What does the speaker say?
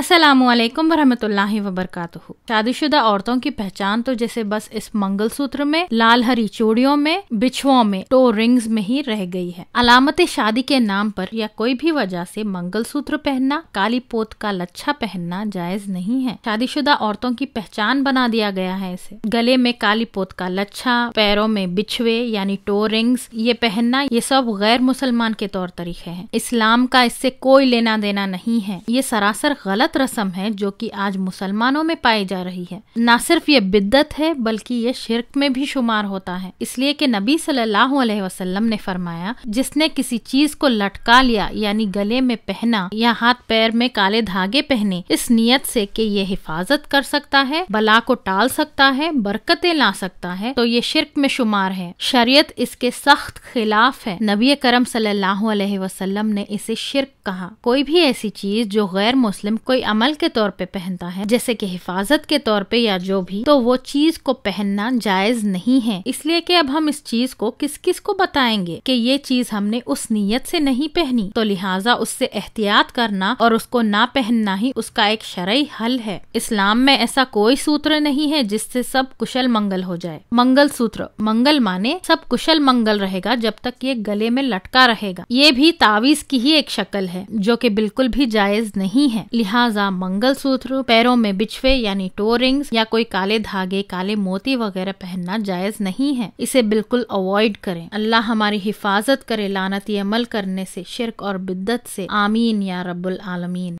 असलकम वरहमतुल्लाहि वबरकातुहू। शादीशुदा औरतों की पहचान तो जैसे बस इस मंगलसूत्र में, लाल हरी चूड़ियों में, बिछुओं में टो रिंग्स में ही रह गई है। अलामत शादी के नाम पर या कोई भी वजह से मंगलसूत्र पहनना, काली पोत का लच्छा पहनना जायज़ नहीं है। शादीशुदा औरतों की पहचान बना दिया गया है इसे। गले में काली पोत का लच्छा, पैरों में बिछुए, यानी टो रिंग्स, ये पहनना, ये सब गैर मुसलमान के तौर तरीके हैं। इस्लाम का इससे कोई लेना देना नहीं है। ये सरासर गलत रस्म है जो कि आज मुसलमानों में पाई जा रही है। न सिर्फ़ ये बिद्दत है, बल्कि ये शिरक में भी शुमार होता है। इसलिए कि नबी सल्लल्लाहु अलैहि वसल्लम ने फरमाया, जिसने किसी चीज़ को लटका लिया, यानी गले में पहना या हाथ पैर में काले धागे पहने, इस नियत से कि ये हिफाजत कर सकता है, बला को टाल सकता है, बरकतें ला सकता है तो ये शिरक में शुमार है। शरीयत इसके सख्त खिलाफ है। नबी करम सल्लल्लाहु अलैहि वसल्लम ने इसे शिरक कहा। कोई भी ऐसी चीज़ जो गैर मुस्लिम कोई अमल के तौर पे पहनता है, जैसे कि हिफाजत के तौर पे या जो भी तो वो चीज़ को पहनना जायज़ नहीं है। इसलिए कि अब हम इस चीज़ को किस किस को बताएँगे कि ये चीज़ हमने उस नीयत से नहीं पहनी तो लिहाजा उससे एहतियात करना और उसको ना पहनना ही उसका एक शरय हल है। इस्लाम में ऐसा कोई सूत्र नहीं है जिससे सब कुशल मंगल हो जाए। मंगल सूत्र, मंगल माने सब कुशल मंगल रहेगा जब तक ये गले में लटका रहेगा। ये भी तावीज की ही एक शक्ल है, जो कि बिल्कुल भी जायज़ नहीं है। लिहाजा मंगल सूत्र पैरों में बिछवे, यानी टोरिंग्स या कोई काले धागे, काले मोती वगैरह पहनना जायज़ नहीं है। इसे बिल्कुल अवॉइड करें। अल्लाह हमारी हिफाजत करे लानती अमल करने से, शिरक और बिद्दत से। आमीन या रब्बुल आलमीन।